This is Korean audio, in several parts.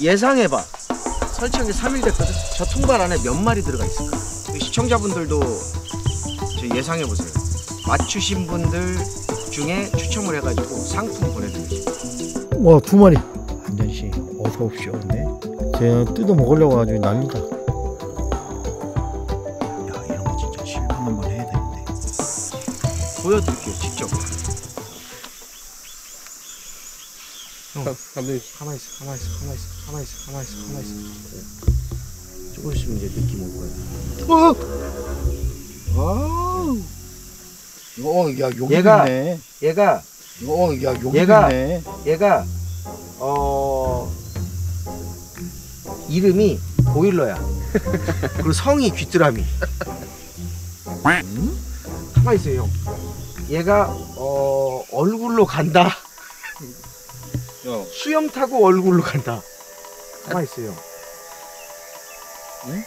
예상해봐. 설치한 게 3일 됐거든. 저 통발 안에 몇 마리 들어가 있을까? 시청자분들도 저 예상해보세요. 맞추신 분들 중에 추첨을 해가지고 상품 보내드리겠습니다. 와두 마리 한전씨 어서 오십시오 근데 제가 뜯어 먹으려고 아주 난리다 야 이런 거 진짜 실험 한번 해야 되는데. 보여드릴게요 직접. 형, 감독님 가만 있어, 가만 있어, 가만 있어, 가만 있어, 가만 있어, 가만 있어. 조금 있으면 이제 느낌 올 거야. 어, 어야 여기 얘가- 있네 얘가 어야 여기 얘가- 있네 얘가 어 이름이 보일러야. 그리고 성이 귀뚜라미. 음? 가만 있어요 형. 얘가 어 얼굴로 간다. 수염 타고 얼굴로 간다. 가만 있어요. 응?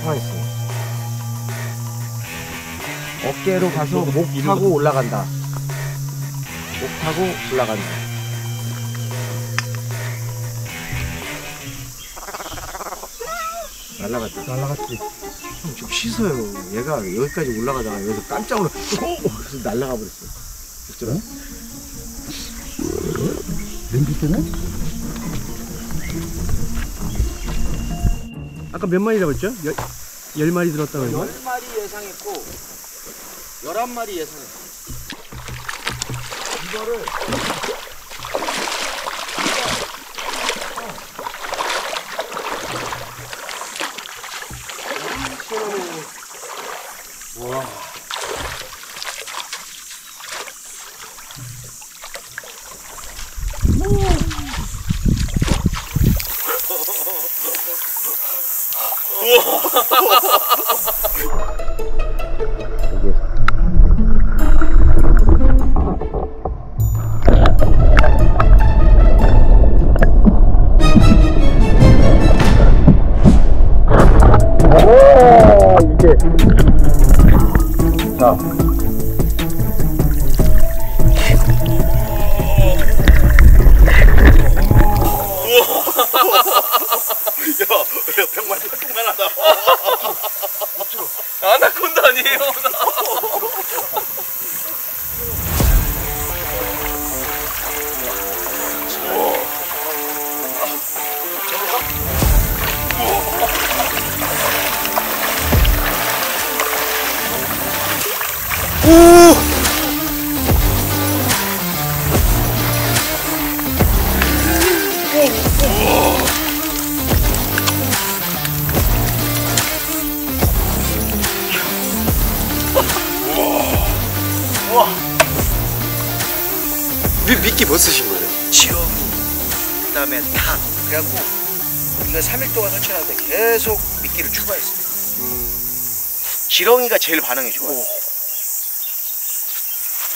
가만 있어. 어깨로 가서 목 타고 올라간다. 목 타고 올라간다. 날라갔다. 날라갔지 형, 좀 씻어요. 얘가 여기까지 올라가다가 여기서 깜짝 놀라, 오! 그래서 날라가 버렸어. 얘들아. 냄비 때는? 아까 몇 마리라고 했죠? 열, 열 마리 들었다고 했나? 10마리 예상했고, 11마리 예상했어. 이거를, 우리가 3일 동안 설치하는데 계속 미끼를 추가했어. 지렁이가 제일 반응이 좋아.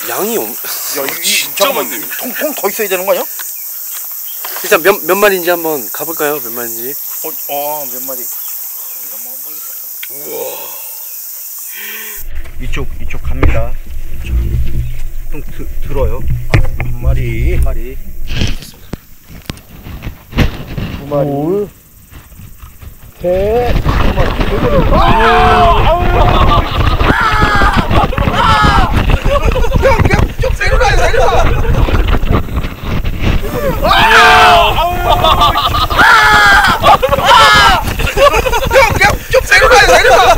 양이 엄... 야, 이, 진짜 많네. 통, 통 더 있어야 되는 거 아니야? 일단 몇, 몇 마리인지 한번 가볼까요? 몇 마리인지 어, 어, 몇 마리. 이쪽, 이쪽 갑니다. 좀 드, 들어요. 한 마리 한 마리. 두 마리 셋좀 내려가요, 내려가! 형, 그냥 좀 내려가요, 내려가!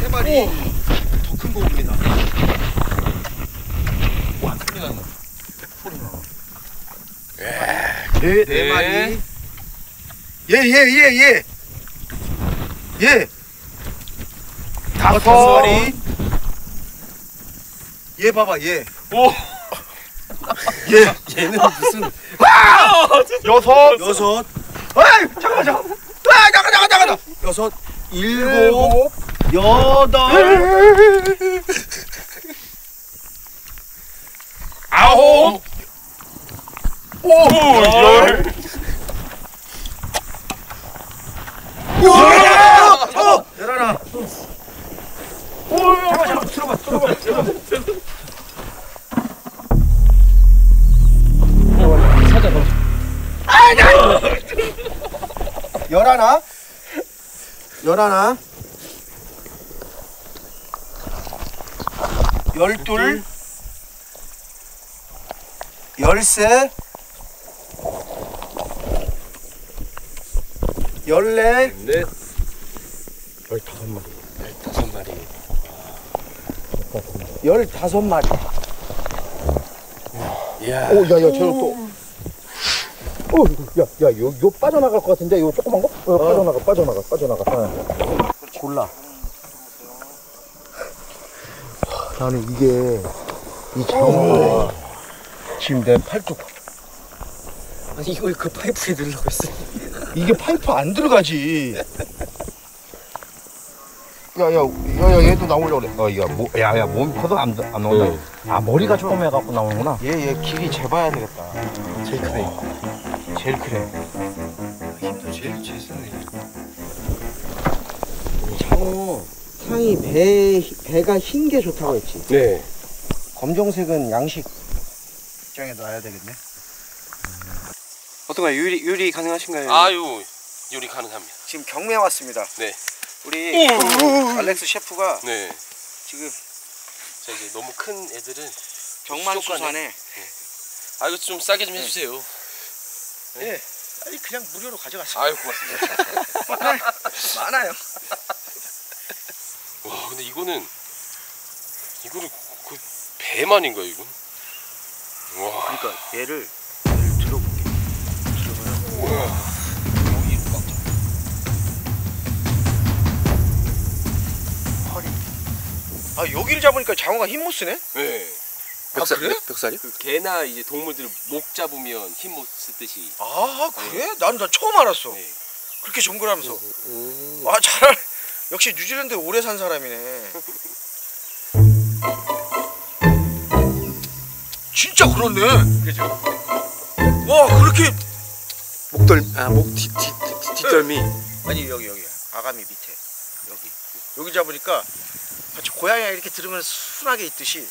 세 마리. 더 큰 거 옵니다. 와, 큰일 났네. 네, 네 마리. 예, 예, 예, 예. 예. 다섯 마리. 얘 봐봐, 얘. 오. 얘. 얘는 무슨 여섯. 여섯. 아이, 잠깐만, 잠깐만. 아, 잠깐, 잠깐, 잠깐. 여섯, 일곱, 여덟, 열둘? 열세. 열네, 넷, 열다섯 마리. 다섯 마리. 열다섯 마리. 이야. 오, 야, 야, 쟤는 또. 오, 야, 야, 요, 요 빠져나갈 것 같은데, 요 조그만 거? 어, 빠져나가, 빠져나가, 빠져나가. 어. 골라. 나는 이게, 이 장어, 지금 내 팔뚝, 아니 이걸 그 파이프에 넣으려고 했어. 이게 파이프 안 들어가지. 야, 야, 야, 야, 얘도 나오려고 그래. 어, 야, 뭐, 야, 야, 몸이 커도 안, 안 나온다. 아, 머리가 조금 해갖고 나오는구나. 얘 얘 길이 재봐야 되겠다. 제일 크네. 제일 크네. 힘도 제일 제일 세네. 장어 상이 배 배가 흰 게 좋다고 했지. 네. 검정색은 양식 입장에 놔야 되겠네. 어떤가요? 요리 요리 가능하신가요? 아유 요리 가능합니다. 지금 경매 왔습니다. 네. 우리 알렉스 셰프가 네. 지금 자 이제 너무 큰 애들은 병만수산에 아 이거 좀 싸게 좀 해주세요. 예. 아니 그냥 무료로 가져가세요. 아유 고맙습니다. 많아요. 와 근데 이거는 이거는 그 배만인가 이거? 와. 그러니까 얘를 아 여기를 잡으니까 장어가 힘못 쓰네. 네. 벽살- 그래? 벽살이요? 그 개나 이제 동물들 목 잡으면 힘 못 쓰듯이. 아 그래? 나는 나 처음 알았어. 네. 그렇게 정글하면서. 음. 아 잘. 역시 뉴질랜드 오래 산 사람이네. 진짜 그렇네. 그죠. 와 그렇게 목덜 아목 뒤뒤 뒷덜미. 아니 여기 여기 아가미 밑에 여기 여기 잡으니까 고양이가 이렇게 들으면 순하게 있듯이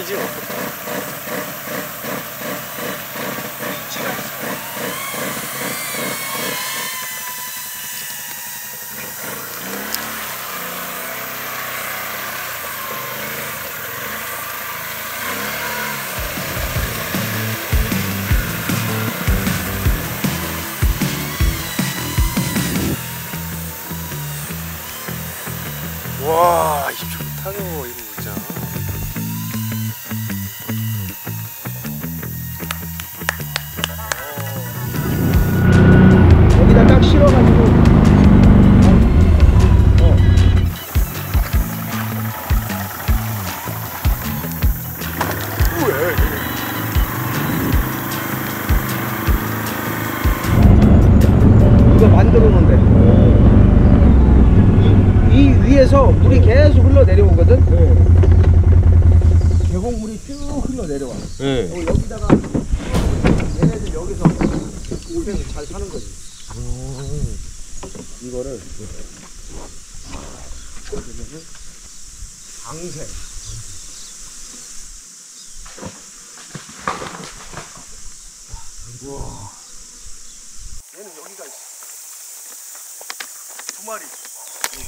알죠? 와, 이거 좋다요, 이거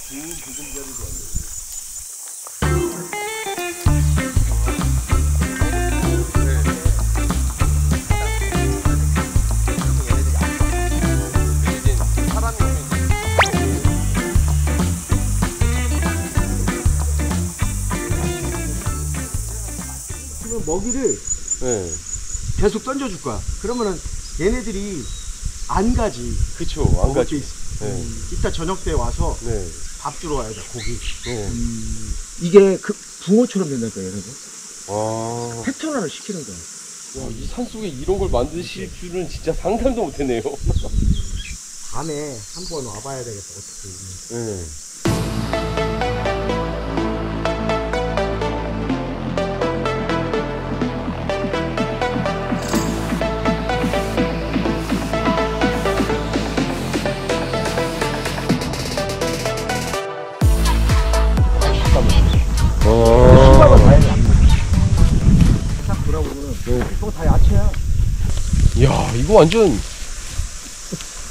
좋은 보금자리도 아니에요. 먹이를 네. 계속 던져줄 거야. 그러면은 얘네들이 안 가지. 그쵸, 안 가지. 네. 이따 저녁 때 와서 네. 밥 주러 와야 돼, 고기. 네. 이게 그 붕어처럼 된다니까, 얘네들. 아. 패턴화를 시키는 거야. 와, 이 산속에 이런 걸 만드실 줄은 진짜 상상도 못했네요. 밤에 한 번 와봐야 되겠다, 어떻게. 네. 돌아보면은, 그거 다 야채야. 야, 이거 완전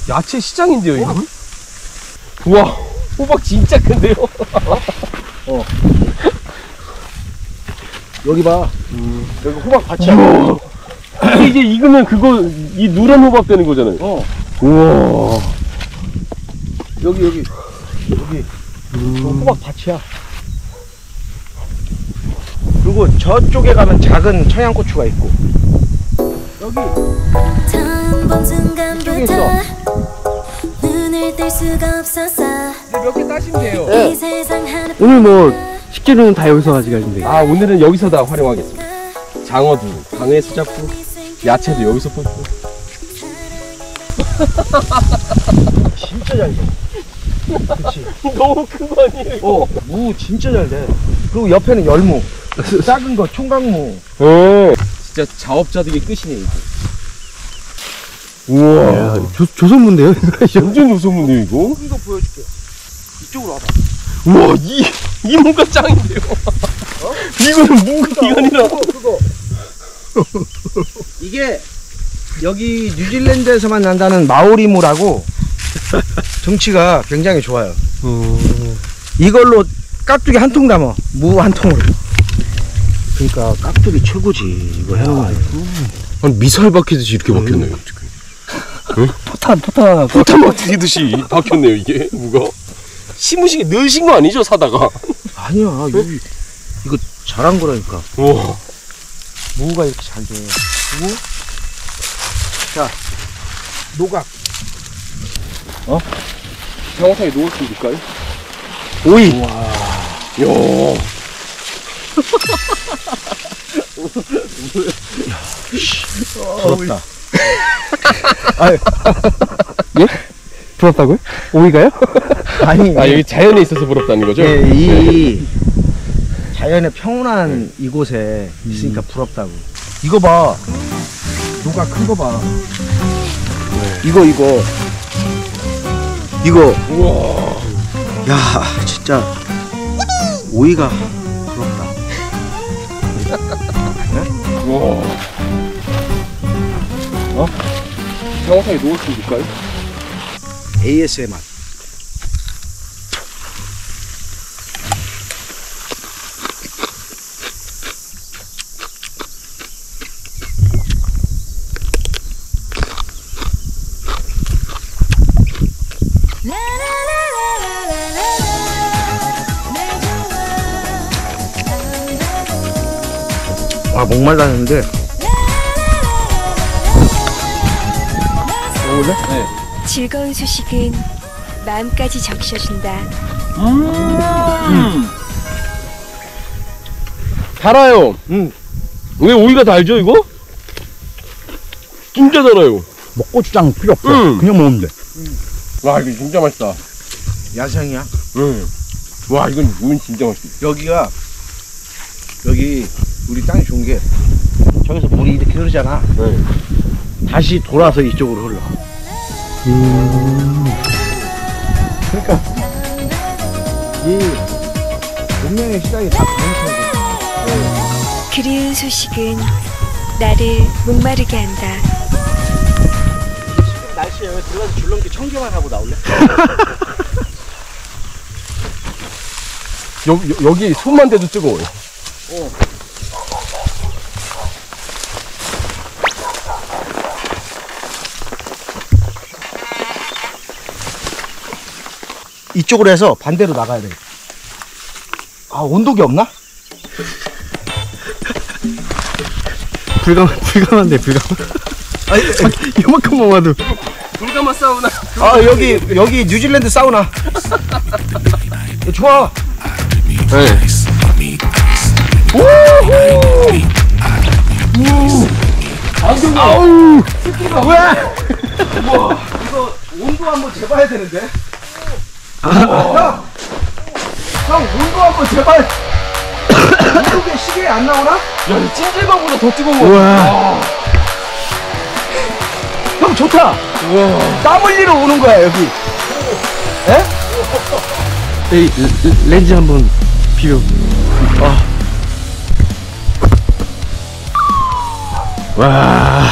야채 시장인데요, 이거? 우와, 호박 진짜 큰데요? 여기 봐. 여기 호박 밭이야. 이게 이제 익으면 그거, 이 누런 호박 되는 거잖아요. 어, 우와. 여기, 여기. 여기. 저 호박 밭이야. 그리고 저쪽에 가면 작은 청양고추가 있고. 여기. 이쪽에 수가 없었어 몇개 따시면 돼요. 하나 오늘 뭐 식재료는 다 여기서 가져가신대. 아, 오늘은 여기서 다 활용하겠습니다. 장어도 강에서 잡고, 야채도 여기서 뽑고. 진짜 잘 돼. 그치. 너무 큰 거 아니에요? 어, 무 진짜 잘 돼. 그리고 옆에는 열무. 작은 거 총각무. 네. 진짜 자업자득의 끝이네, 이거. 우와. 야, 조, 조선문데요? 완전 요소문데 이거? 큰거 보여줄게. 이쪽으로 와봐. 우와, 이, 이 무가 짱인데요? 이거는 무가 아니라. 그거, 그거. 이게 여기 뉴질랜드에서만 난다는 마오리무라고 정치가 굉장히 좋아요. 이걸로 깍두기 한 통 담아. 무 한 통으로. 그러니까 깍두기 최고지. 이거 해놓으면. 아니, 미사일 박히듯이 이렇게 박혔네요, 어떻게. 포탄, 포탄 하나. 포탄 박히듯이 박혔네요, 이게, 무가. 심으시게 넣으신 거 아니죠, 사다가? 아니야. 여기 이거 잘한 거라니까. 우와. 무가 이렇게 잘 돼. 그리고 자 노각 장어탕에 놓을 수 있을까요? 오이. 이야. 부럽다. 부럽다고요? 오이가요? 아니 아, 여기 자연에 있어서 부럽다는 거죠? 예, 이 자연의 평온한 이곳에 있으니까 부럽다고. 이거 봐. 누가 큰 거 봐. 이거 이거. 이거. 우와. 야 진짜 오이가 우와. 어? 장어탕에 놓을 수 있을까요? ASMR. 목말랐는데 즐거운 소식은 마음까지 적셔준다 달아요. 응. 왜 오이가 달죠, 이거? 진짜 달아요. 뭐 고추장 필요 없어. 응. 그냥 먹으면 돼. 와, 이거 진짜 맛있다. 야생이야. 응. 와, 이건 무 진짜 맛있다. 여기가 여기 우리 땅이 좋은 게 저기서 물이 이렇게 흐르잖아. 네. 다시 돌아서 이쪽으로 흘러. 그러니까 이 운명의 시작이 다 강해서 그리운 소식은 나를 목마르게 한다 날씨에 여기 들어가서 줄넘기 천 개만 하고 나올래? 여, 여, 여기 손만 대도 뜨거워요. 이쪽으로 해서 반대로 나가야 돼. 아 온도계 없나? 불감 불감한데 불감. 아니 이만큼만 와도 불가마 사우나. 아 여기 여기 뉴질랜드 사우나 좋아 네. 아우 왜 우와 이거 온도 한번 재봐야 되는데 형! 형 온도 한번 제발 이게 시계에 안 나오나? 야, 이 찜질방보다 더 뜨거운 거. 우와. 형 좋다 땀 흘리러 오는 거야 여기 이 렌- 렌즈 한번 비벼. 와.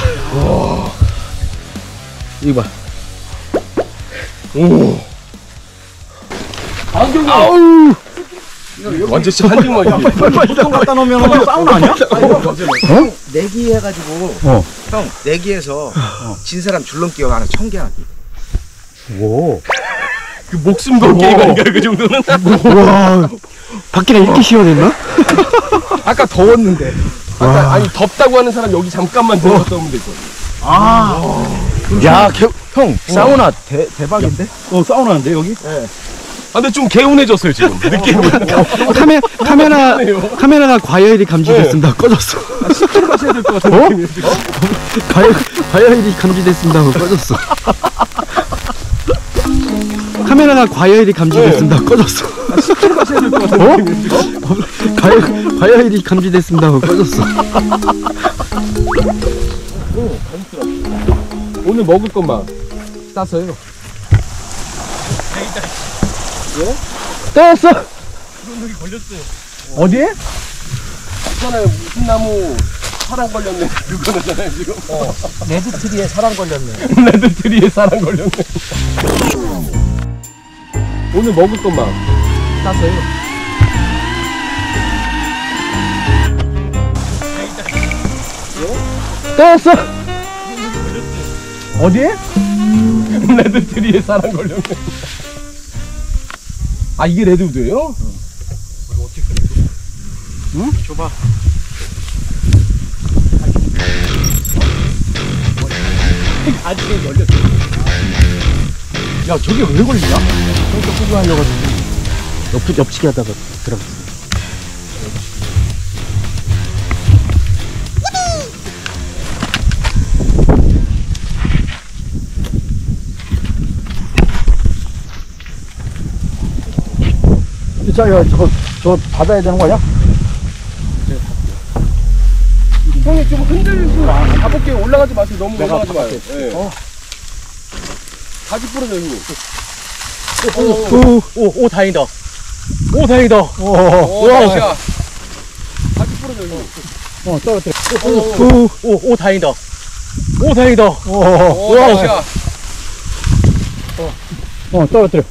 이거 봐. 안경이 아우. 완전 진짜 한증막이야. 보통 갖다 놓으면 사우나 아니야? 형 내기 해가지고 어. 형 내기해서 진 사람 줄넘기 하나 천개 하기 오. 그 목숨 걸 게임 아닌가 그 정도는? 와. 밖이랑 이렇게 시원했나? 아까 더웠는데. 아까 아니 덥다고 하는 사람 여기 잠깐만 들어갔다 오면 될 거야. 야, 개, 형 사우나 대, 대박인데? 어, 사우나인데, 여기? 아 근데 좀 개운해졌어요 지금 느낌이. 카메 카메라. 카메라가 과열이 감지됐습니다. 꺼졌어. 하셔야 될 것 같은 느낌이 지금. 과열 과열이 감지됐습니다. 하고 꺼졌어. 카메라가 과열이 감지됐습니다. 꺼졌어. 하셔야 될 것 같은 느낌이 지금. 과열 과열이 감지됐습니다. 하고 꺼졌어. 오늘 먹을 것만 싸서요. 떴어. 어디에? 있잖아요 무슨 나무 사랑 걸렸네 그거잖아요 지금. 레드트리에 사람 걸렸네. 레드트리에 사랑 걸렸네. 오늘 먹을 것만 싸서요. 떴어. 어디에? 레드트리에 사랑 걸렸네. 아 이게 레드우드예요? 줘봐. 야, 저게 왜 걸리냐? 그러니까 끄고 하려가지고. 옆, 옆치기 하다가 들어갔어. 자, 야, 저거, 저 받아야 되는 거 아니야? 형님 좀 흔들고 가볍게 올라가지 마세요. 너무 올라가지 마요. 예. 어. 바지 부러져요 형님. 오. 오, 오, 다행이다. 오, 다행이다. 어, 오. 다시야. 바지 부러져요 형님. 어, 떨어뜨려. 오. 오, 오, 다행이다. 오, 다행이다. 어, 오. 다시야. 어, 떨어뜨려.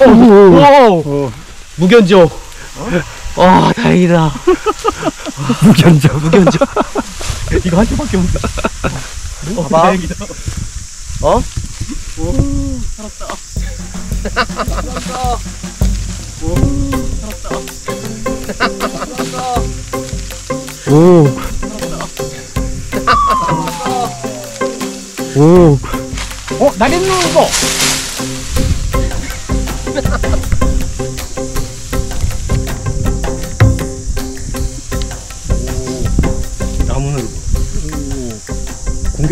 오. 와, 무견죠. 아, 다행이다. 무견적 무견적. 이거 한 개밖에 없네. 어, 봐봐. 다행이다. 어? 오. 오. 어, 날 있는 거.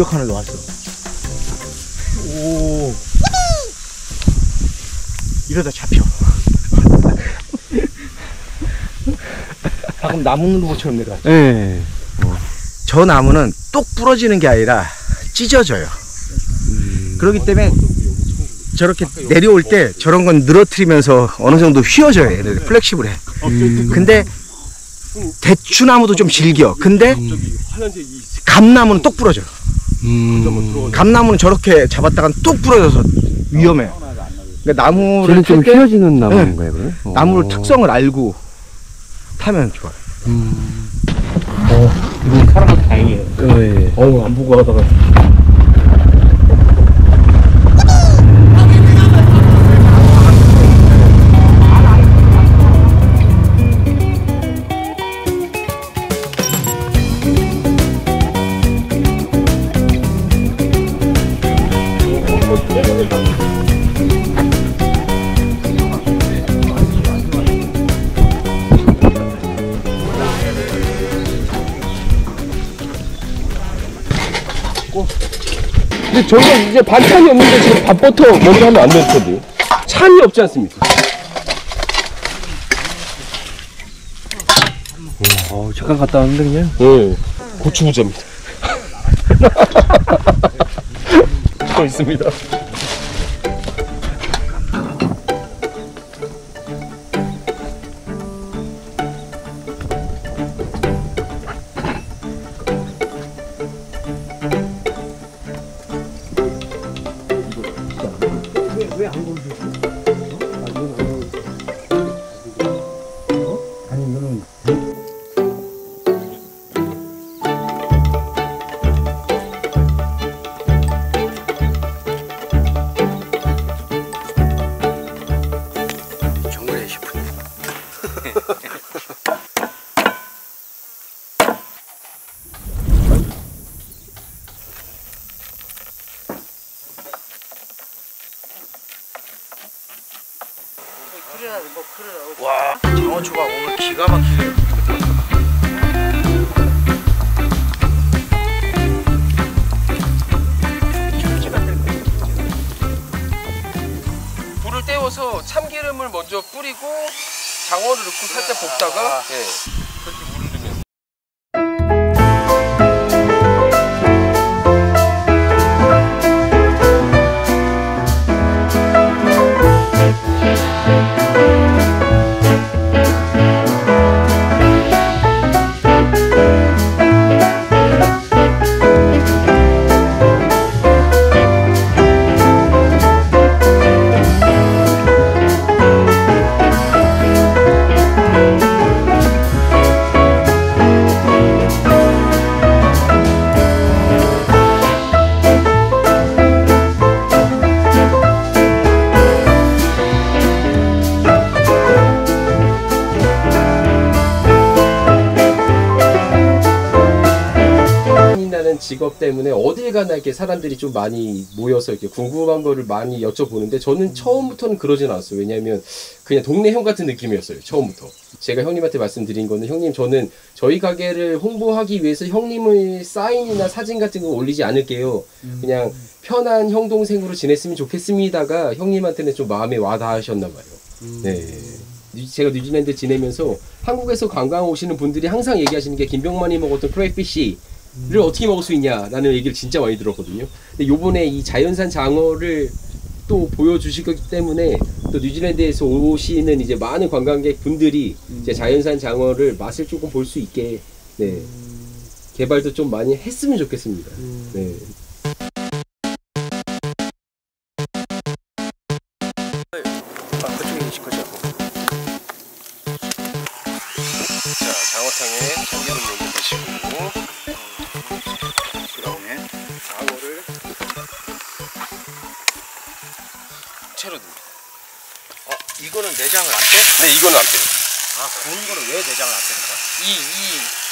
공격 하나 나왔어. 오. 이러다 잡혀. 방금 나무늘보처럼 내가. 예. 저 나무는 똑 부러지는 게 아니라 찢어져요. 그렇기 때문에 저렇게 내려올 때 저런 건 늘어뜨리면서 어느 정도 휘어져요. 얘네들 플렉시블해. 근데 대추나무도 좀 질겨. 근데 감나무는 똑 부러져요. 음. 감나무는 저렇게 잡았다간 똑 부러져서 위험해. 그러니까 나무를 쟤는 좀 탈 때 휘어지는 나무인 거예요, 그래? 나무를 어. 특성을 알고 타면 좋아요. 이건 사람은 다행이에요. 예. 어우, 안 보고 가다가. 근데 저희가 이제 반찬이 없는데 지금 밥부터 먼저 하면 안 될 텐데. 찬이 없지 않습니까? 어, 잠깐 갔다 왔는데 그냥. 네. 고추부자입니다. 저 있습니다. 볶다가 예. 이렇게 사람들이 좀 많이 모여서 이렇게 궁금한 거를 많이 여쭤보는데 저는 처음부터는 그러진 않았어요. 왜냐하면 그냥 동네 형 같은 느낌이었어요. 처음부터. 제가 형님한테 말씀드린 거는 형님 저는 저희 가게를 홍보하기 위해서 형님의 사인이나 사진 같은 거 올리지 않을게요. 그냥 편한 형 동생으로 지냈으면 좋겠습니다가 형님한테는 좀 마음에 와닿으셨나 봐요. 네. 뉴- 제가 뉴질랜드 지내면서 한국에서 관광 오시는 분들이 항상 얘기하시는 게 김병만이 먹었던 crayfish 를 어떻게 먹을 수 있냐라는 얘기를 진짜 많이 들었거든요. 근데 요번에 이 자연산 장어를 또 보여주실 거기 때문에 또 뉴질랜드에서 오시는 이제 많은 관광객 분들이 이제 자연산 장어를 맛을 조금 볼 수 있게 네 개발도 좀 많이 했으면 좋겠습니다. 네.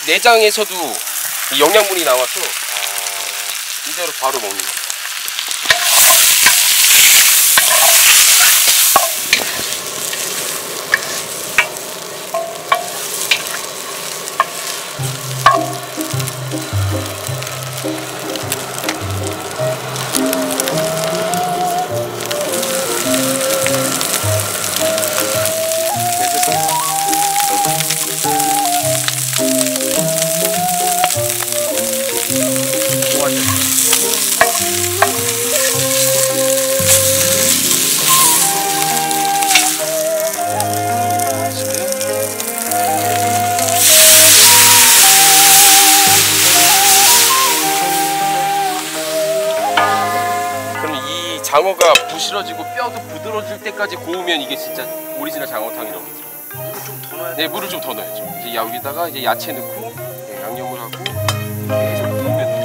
내장에서도 이 영양분이 나와서 아, 이대로 바로 먹는 거. 때까지 구우면 이게 진짜 오리지널 장어탕이라고 그러더라고요. 물을 좀 더 넣어야 돼. 네, 물을 좀 더 넣어야죠. 이제 여기다가 이제 야채 넣고 네, 양념을 하고 계속 구우면 돼요.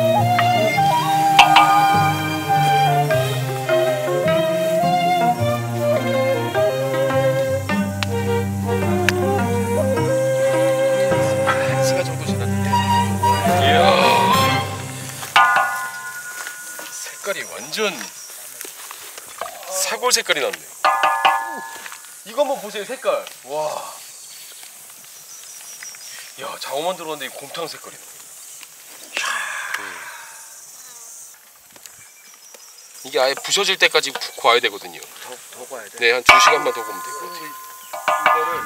완전 사골 색깔이 났네. 이거 한번 보세요, 색깔. 와. 야, 장어만 들어왔는데 이 곰탕 색깔이다. 이게 아예 부셔질 때까지 푹 구워야 되거든요. 더, 더 봐야 돼. 네, 한 2시간만 더 구우면 되고. 이거를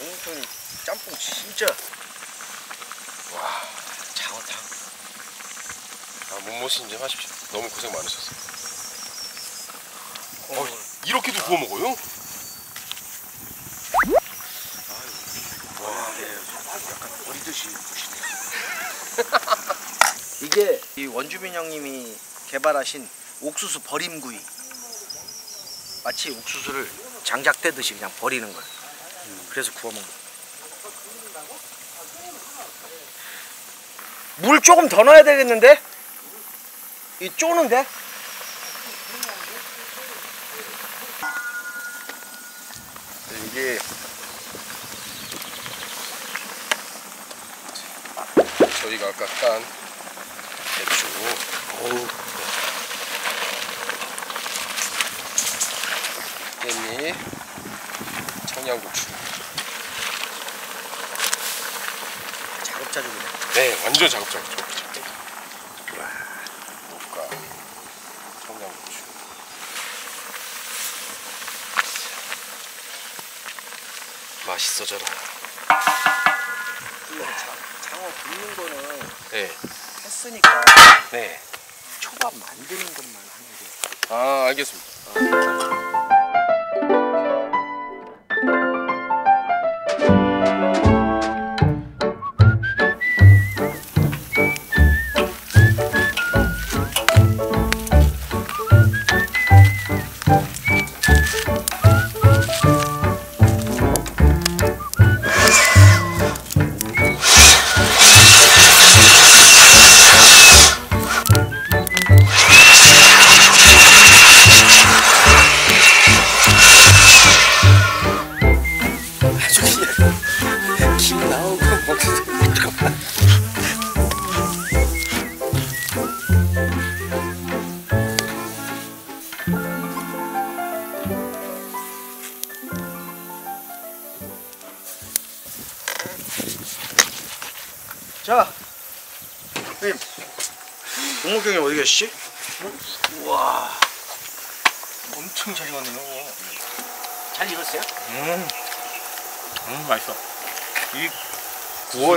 옹통 짬뽕 진짜 와 장어탕 아, 몸모신 좀 하십시오. 너무 고생 많으셨어요. 어, 이렇게도 구워 먹어요? 와, 네. 약간 버리듯이 보시네요. 이게 이 원주민 형님이 개발하신 옥수수 버림구이. 마치 옥수수를 장작 떼듯이 그냥 버리는 거예요. 그래서 구워 먹는 거예요. 물 조금 더 넣어야 되겠는데? 이 쪼는데? 이게 저희가 아까 깐 대추 어우 깻잎 청양고추 자급자족이네. 네 완전 자급자급죠 무가 청양고추 맛있어져라 장어 굽는 거는 네, 했으니까 네. 초밥 만드는 것만 하는 게. 아 알겠습니다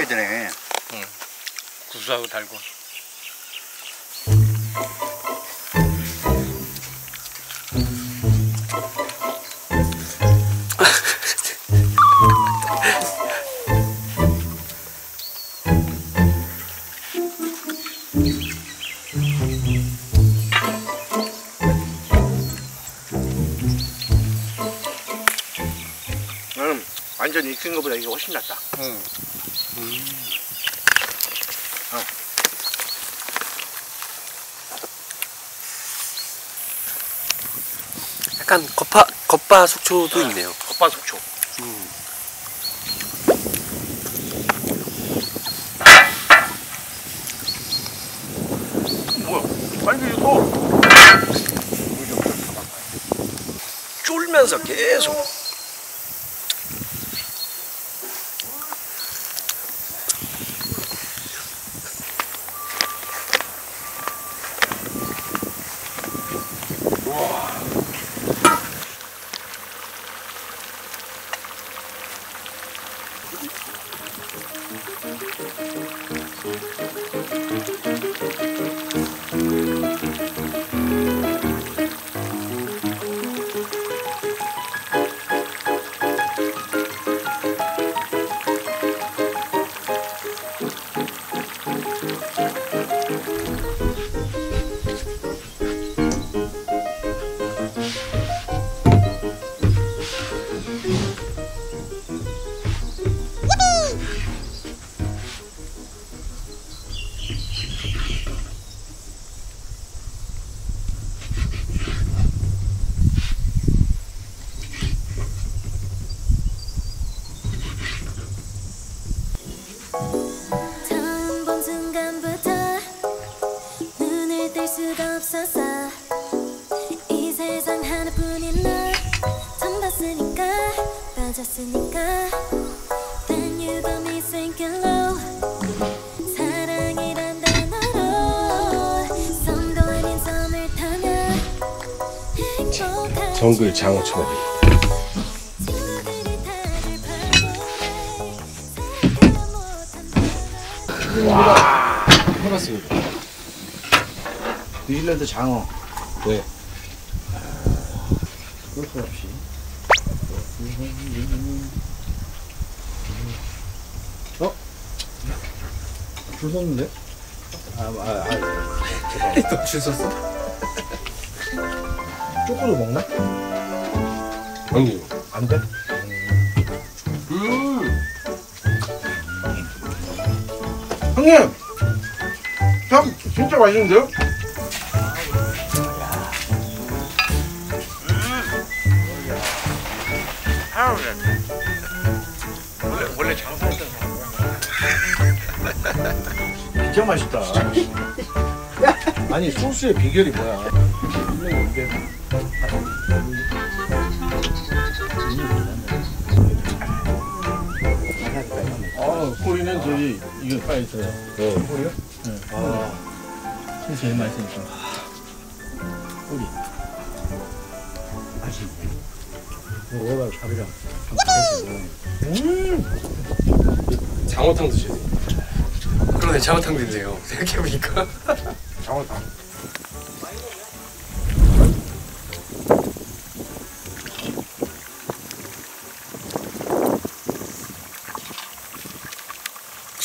되네 구수하고 달고. 음, 완전 익힌 것보다 이게 훨씬 낫다. 약간 겉바 겉바 속초도 있네요. 겉바속촉. 뭐야? 빨리 이거. 쫄면서 계속. 정글 장어 초밥이. 친구들이 다들 바래 해봤습니다. 뉴질랜드 장어. 네. 그럴 없이. 어? 줄 섰는데? 아, 아, 아. 너줄 섰어? 쪼꼬도 먹나? 아니. 안 돼? 음. 형님! 참, 진짜 맛있는데요? 진짜 맛있다. 아니 소스의 비결이 뭐야? 이게 빠져 있어요. 네. 꼬리요? 네. 아. 이 제일 맛있으니까. 꼬리. 먹어봐 밥이랑. 장어탕 드셔야 돼요. 그러네, 장어탕 드세요. 생각해보니까. 장어탕.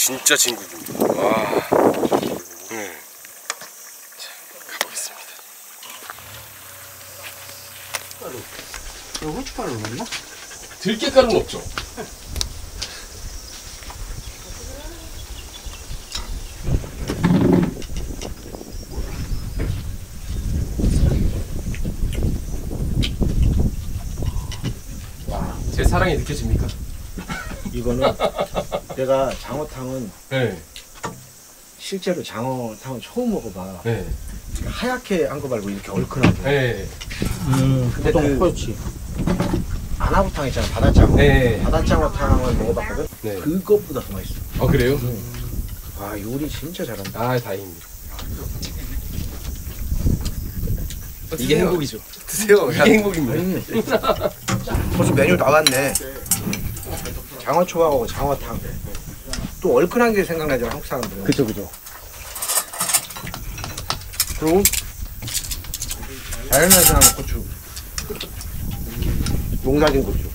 진짜 진국입니다. 와. 네. 자, 가보겠습니다. 이거 후춧가루 넣나? 들깨가루는 없죠? 제 사랑이 느껴집니까? 이거는 내가 장어탕은 네. 실제로 장어탕은 처음 먹어봐. 네. 하얗게 한 거 말고 이렇게 얼큰하게. 네. 음, 근데 보통 그- 그렇지. 아나부탕 있잖아, 바다장어. 네. 바다장어탕을 먹어봤거든? 네. 그것보다 더 맛있어. 어, 그래요? 와, 요리 진짜 잘한다. 아, 다행입니다. 이게 행복이죠. 드세요. 이게 행복입니다. 벌써 메뉴 나왔네. 장어초밥하고 장어탕. 또 얼큰한 게 생각나죠, 한국 사람들은. 그죠 그죠. 그리고 자연에서 고추. 농사진 고추.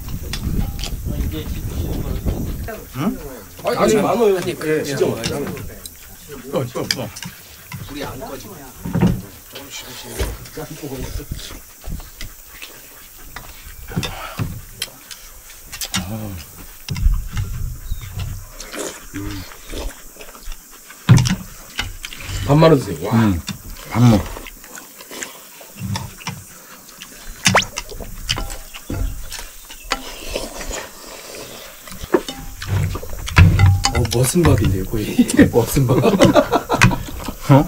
아니, 아니 많아요. 그래, 진짜 많아요. 불이 안 꺼지고. 반만 원 드세요. 와. 밥 먹. 어, 머슴 밥인데요, 거의. 머슴 밥. 어?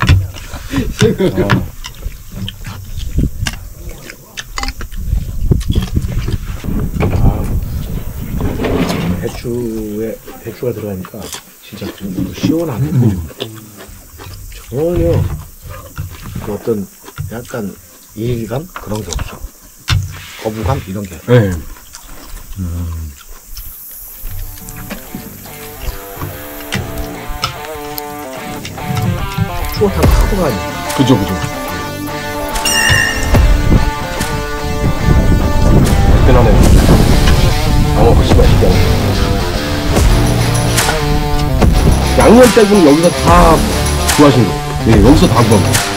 배추에 배추가 들어가니까 진짜 좀 시원하네. 전혀 그 어떤 약간 이질감 그런 게 없어. 거부감 이런 게. 네. 추어탕 하고 가니. 그죠 그죠. 뜨끈하네. 장어 훨씬 맛있게 하네. 양념 빼고는 여기서 다 구하신 거. 네, 여기서 다 거.